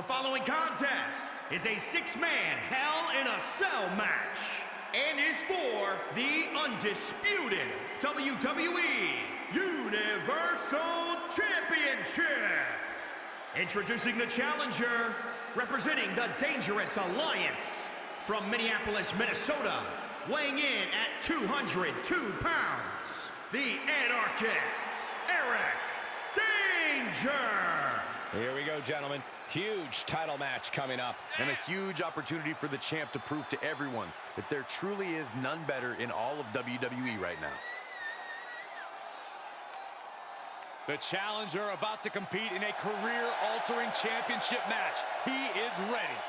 The following contest is a six-man Hell in a Cell match and is for the undisputed WWE Universal Championship. Introducing the challenger, representing the Dangerous Alliance from Minneapolis, Minnesota, weighing in at 202 pounds, the Anarchist, Arik Danger. Here we go, gentlemen. Huge title match coming up. And a huge opportunity for the champ to prove to everyone that there truly is none better in all of WWE right now. The challenger about to compete in a career-altering championship match. He is ready.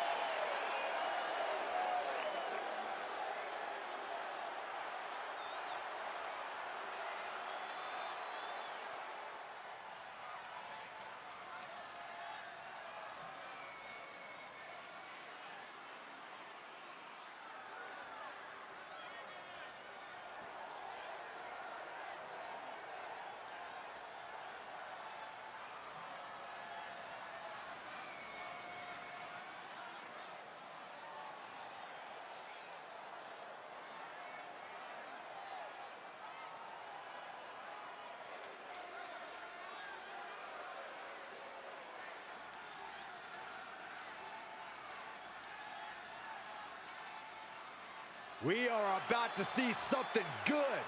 We are about to see something good.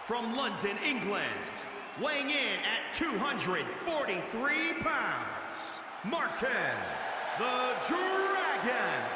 From London, England, weighing in at 243 pounds, Martin the Dragon.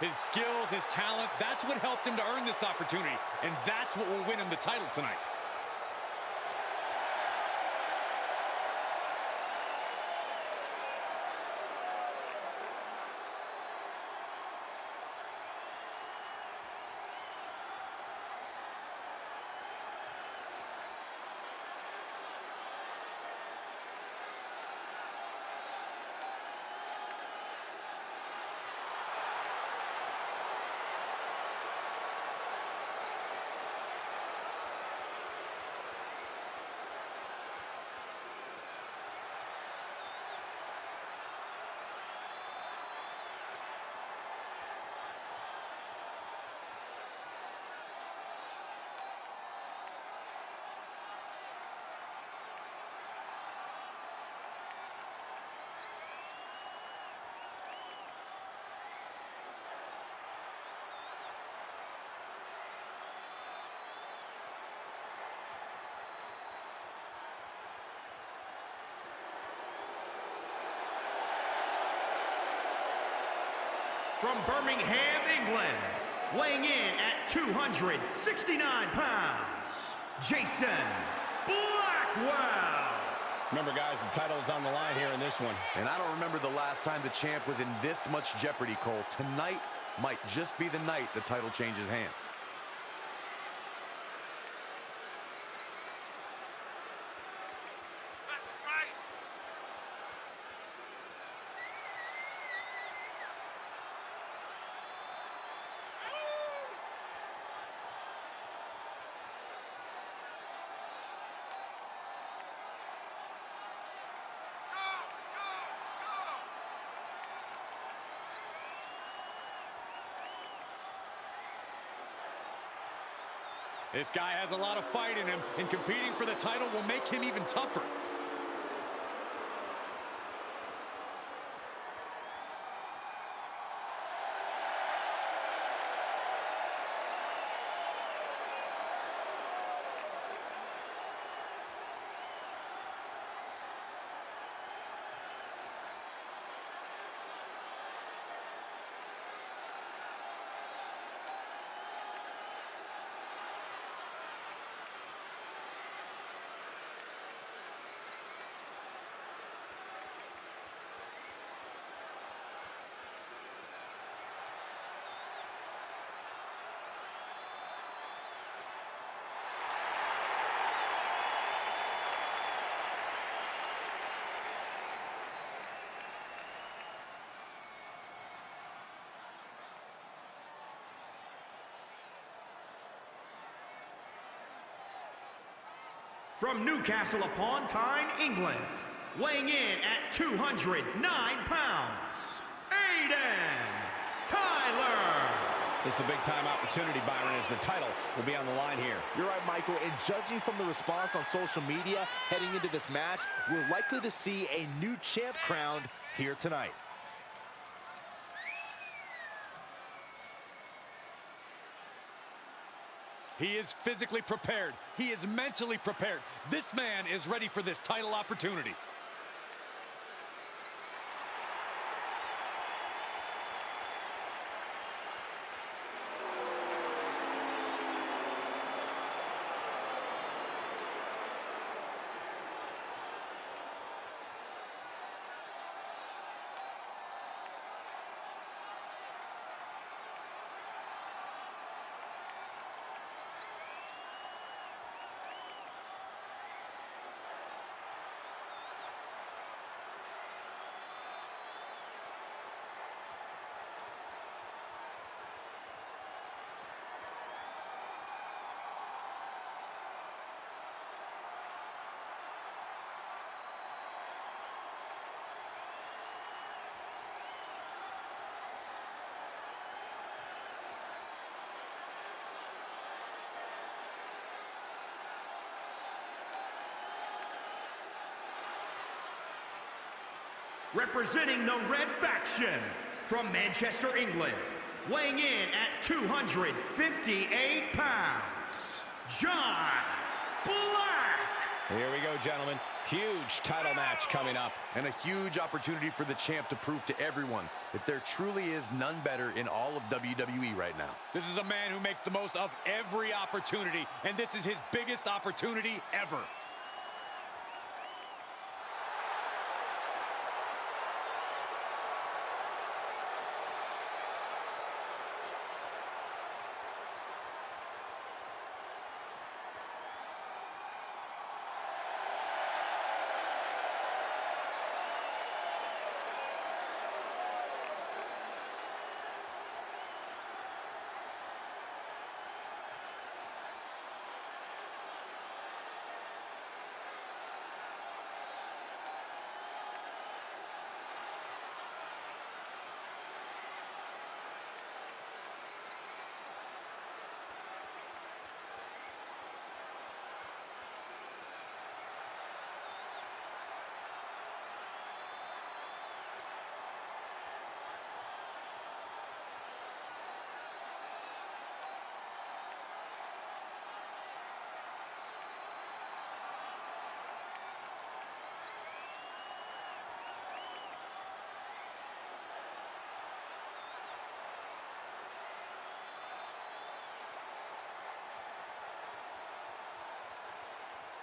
His skills, his talent, that's what helped him to earn this opportunity. And that's what will win him the title tonight. From Birmingham, England, weighing in at 269 pounds, Jason Blackwell. Remember, guys, the title is on the line here in this one. And I don't remember the last time the champ was in this much jeopardy, Cole. Tonight might just be the night the title changes hands. This guy has a lot of fight in him, and competing for the title will make him even tougher. From Newcastle upon Tyne, England, weighing in at 209 pounds, Aiden Tyler. This is a big-time opportunity, Byron, as the title will be on the line here. You're right, Michael, and judging from the response on social media heading into this match, we're likely to see a new champ crowned here tonight. He is physically prepared. He is mentally prepared. This man is ready for this title opportunity. Representing the Red Faction from Manchester, England, weighing in at 258 pounds, John Black. Here we go, gentlemen. Huge title match coming up. And a huge opportunity for the champ to prove to everyone that there truly is none better in all of WWE right now. This is a man who makes the most of every opportunity, and this is his biggest opportunity ever.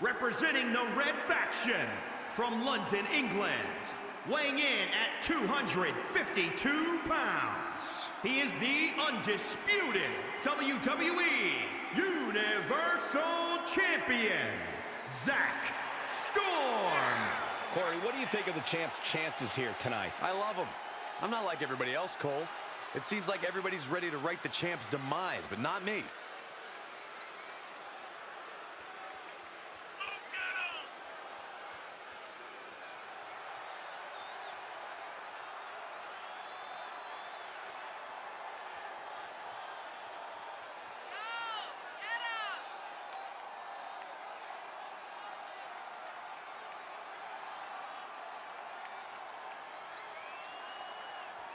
Representing the Red Faction from London, England, weighing in at 252 pounds. He is the undisputed WWE Universal Champion, Zack Storm. Corey, what do you think of the champ's chances here tonight? I love him. I'm not like everybody else, Cole. It seems like everybody's ready to write the champ's demise, but not me.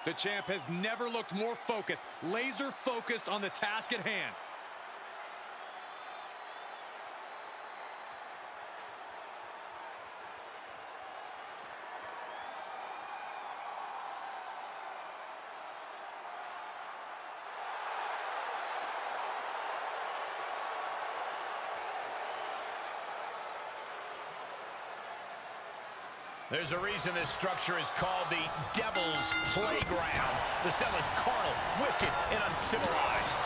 The champ has never looked more focused, laser focused on the task at hand. There's a reason this structure is called the Devil's Playground. The cell is carnal, wicked, and uncivilized.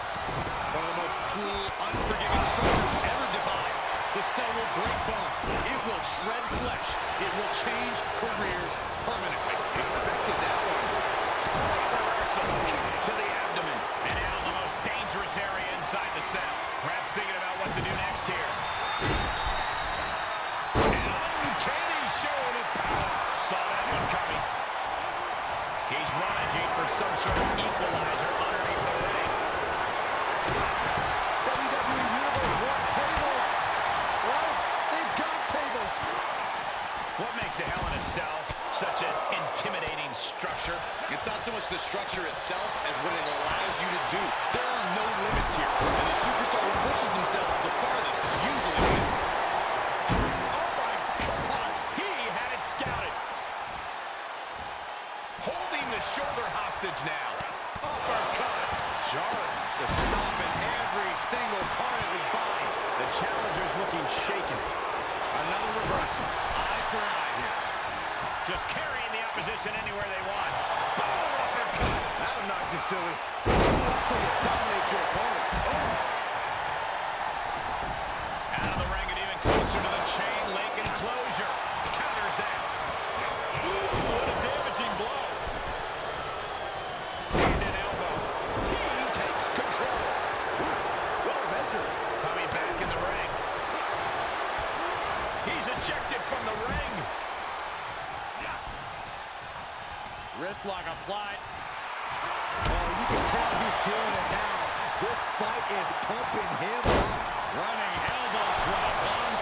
One of the most cruel, unforgiving structures ever devised. The cell will break bones. It will shred flesh. It will change careers permanently. Expected that one. To the abdomen. And now the most dangerous area inside the cell. Perhaps thinking about what to do next here. silly. Until you dominate your opponent. Oh. Out of the ring and even closer to the chain link enclosure. Counters that. Ooh, what a damaging blow. Hand and elbow. He takes control. Well measured. Coming back in the ring. He's ejected from the ring. Wrist lock applied tell he's feeling it now. This fight is pumping him up. Running elbow drop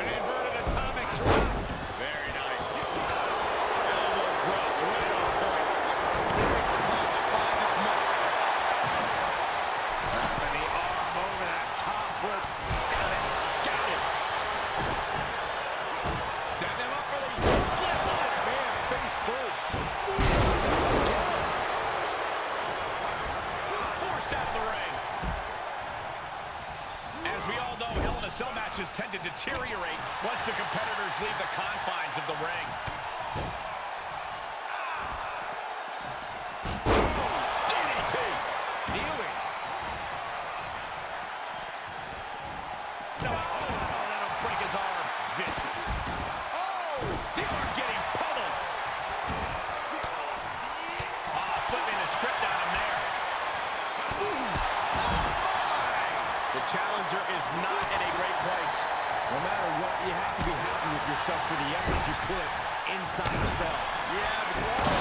inside the cell. Yeah,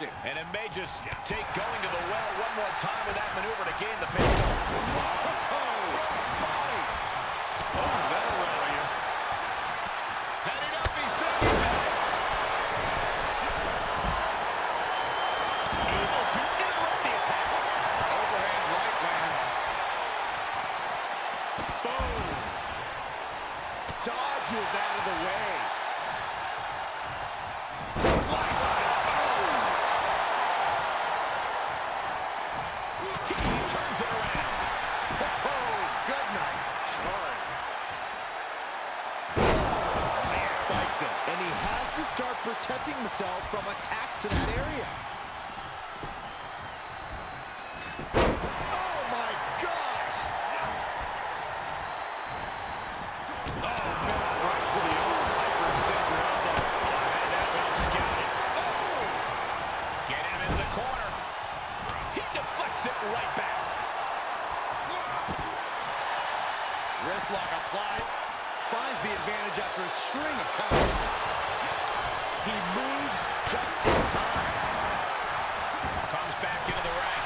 And it may just take going to the well one more time with that maneuver to gain the sit right back. Wrist lock applied. Finds the advantage after a string of counters. He moves just in time. Comes back into the ring.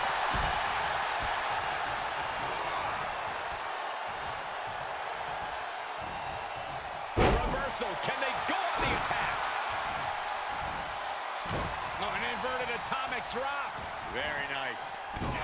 Reversal. Can they go on the attack? Oh, an inverted atomic drop. Very nice.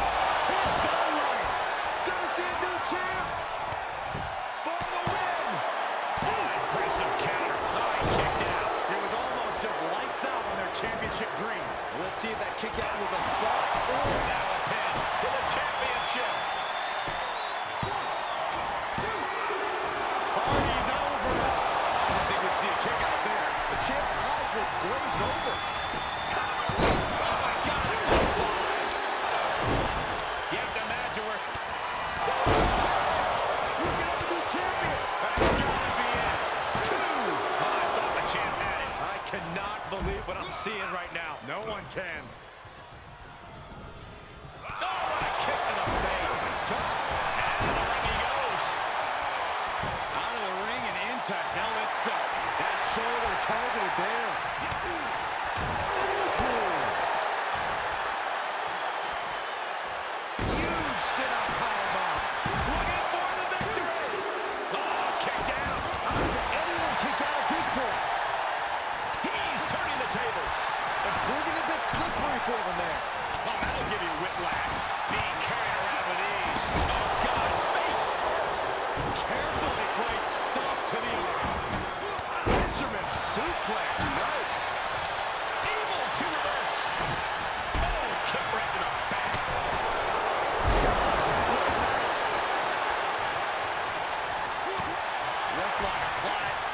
Wrist lock applied.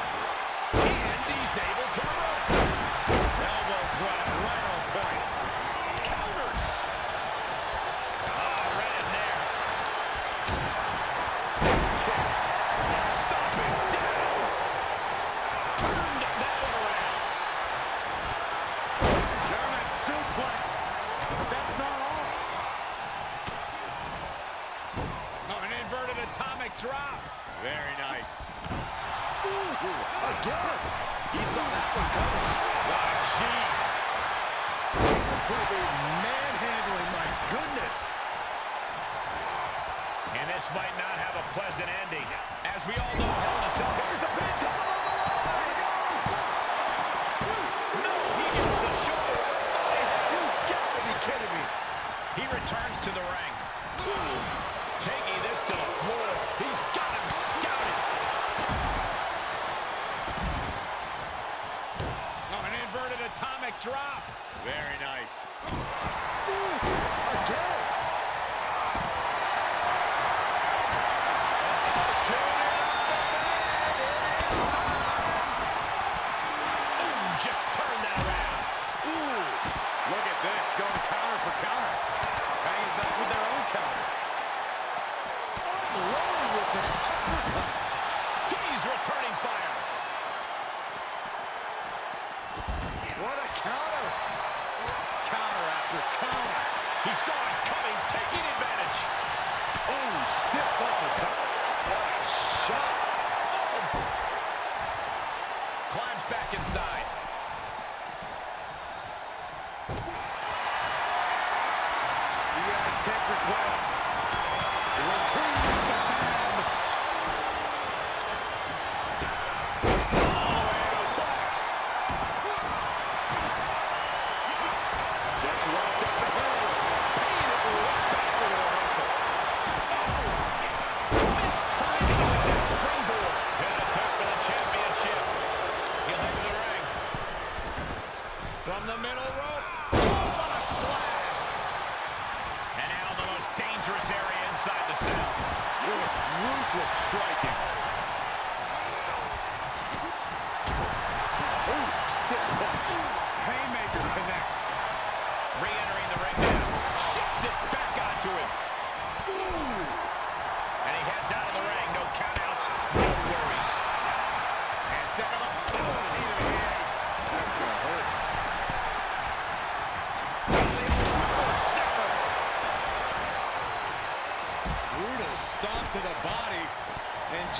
after count. He saw it coming, taking advantage. Oh, stiff off the top. What a shot. Oh. Climbs back inside. inside the center. It's ruthless striking.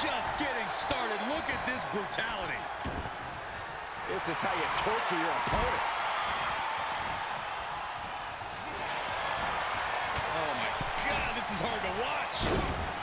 just getting started. Look at this brutality. This is how you torture your opponent. Oh, my God, this is hard to watch.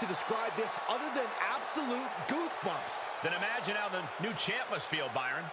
to describe this other than absolute goosebumps. Then imagine how the new champ must feel, Byron.